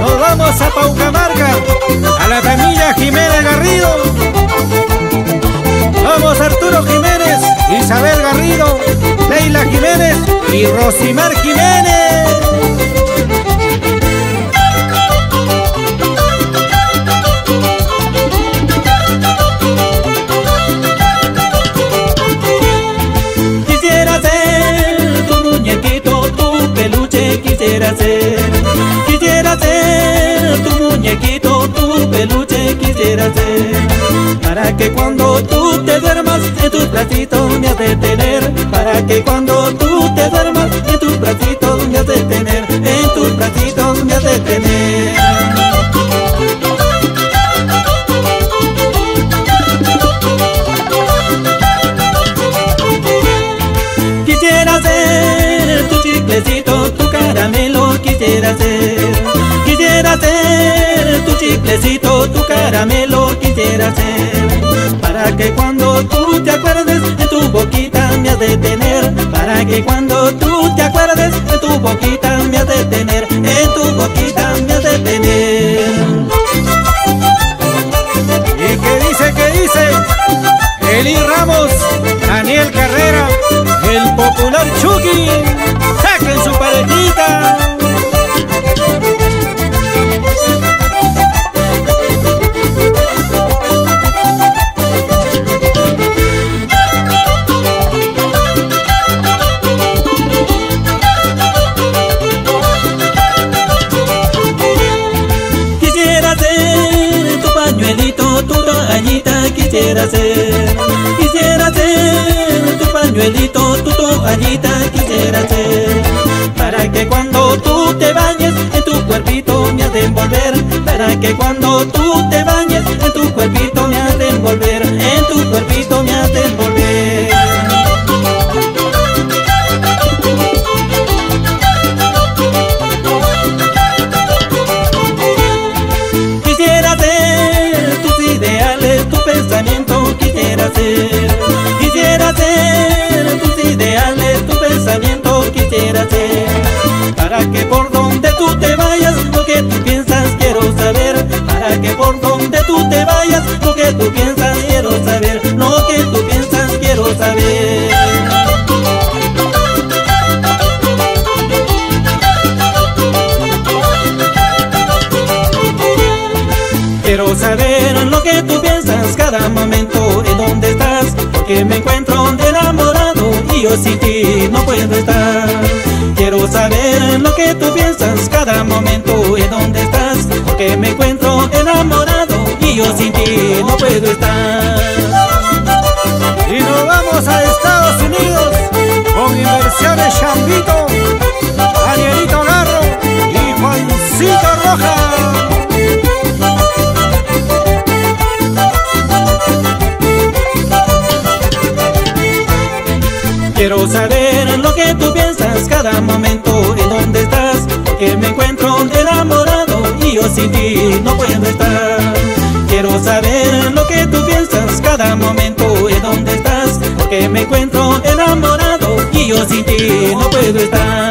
Nos vamos a Paucamarca, a la familia Jiménez Garrido. Vamos Arturo Jiménez, Isabel Garrido, Leila Jiménez y Rosimar Jiménez. Quisiera ser tu muñequito, tu peluche quisiera ser. Para que cuando tú te duermas en tus bracitos me has. Chiclecito, tu caramelo quisiera ser. Para que cuando tú te acuerdes en tu boquita me has de tener. Para que cuando tú te acuerdes en tu boquita me has de tener. En tu boquita me has de tener. ¿Y qué dice, qué dice? Eli Ramos, Daniel Carrera, el popular Chucky. Quisiera ser. Quisiera ser tu pañuelito, tu toallita quisiera ser. Para que cuando tú te bañes en tu cuerpito me has de envolver. Para que cuando tú te bañes en tu cuerpito me has lo que tú piensas quiero saber. Lo que tú piensas quiero saber. Quiero saber lo que tú piensas cada momento en dónde estás Porque me encuentro enamorado y yo sin ti no puedo estar Quiero saber lo que tú piensas cada momento en dónde estás Porque me encuentro enamorado y yo sin ti estar Y nos vamos a Estados Unidos con inversiones Chambito, Danielito Garro y Juancito Roja. Quiero saber lo que tú piensas cada momento en dónde estás Porque me encuentro enamorado y yo sin ti no puedo estar Saber lo que tú piensas. Cada momento en dónde estás Porque me encuentro enamorado y yo sin ti no puedo estar